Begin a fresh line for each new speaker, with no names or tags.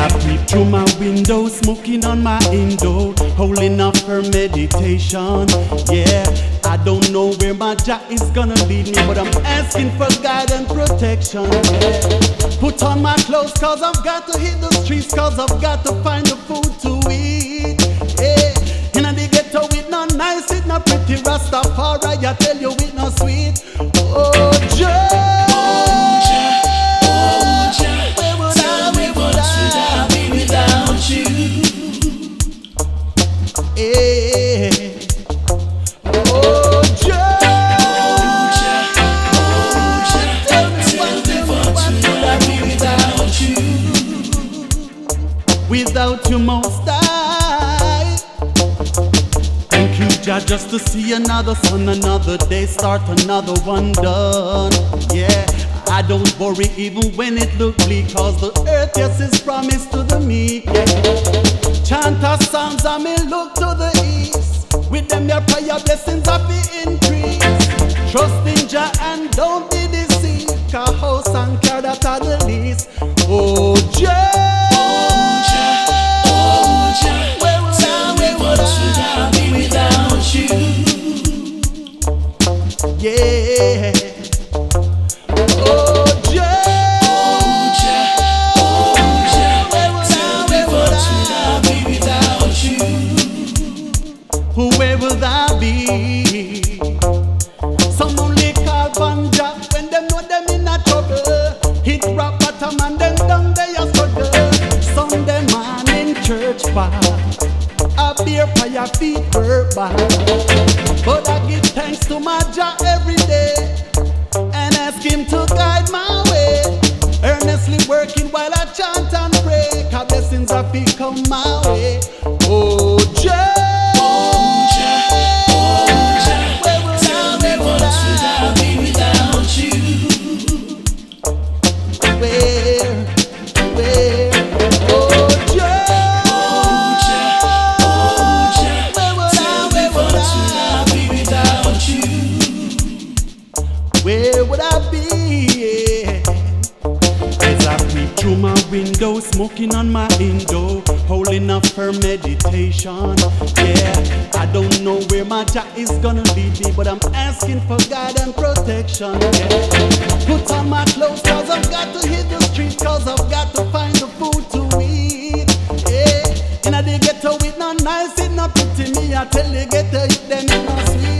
I peep through my window, smoking on my indo, holding up for meditation. Yeah, I don't know where my job is gonna lead me, but I'm asking for guide and protection. Yeah. Put on my clothes, cause I've got to hit the streets, cause I've got to find the food to eat. Yeah, in the ghetto, it not nice, it not pretty. Rastafari, I tell you, Without you, most I. Thank you, Jah, just to see another sun, another day, start another one done. Yeah, I don't worry even when it look bleak, cause the earth, yes, is promised to the meek. Yeah. Chant our songs, I may look to the east. With them, your prayer blessings of the increase. Trust in Jah and don't be Oh? Yeah. Oh, church bar, a beer fire feet and 'cause blessings have come my way. Oh, Jah. Where would I, where would I be window, smoking on my window, holding up for meditation. Yeah, I don't know where my jack is gonna lead me, but I'm asking for guidance and protection. Yeah. Put on my clothes, cause I've got to hit the street, cause I've got to find the food to eat. Yeah, and I did get to with no nice, it not pretty me, I tell you get to them in no sweet.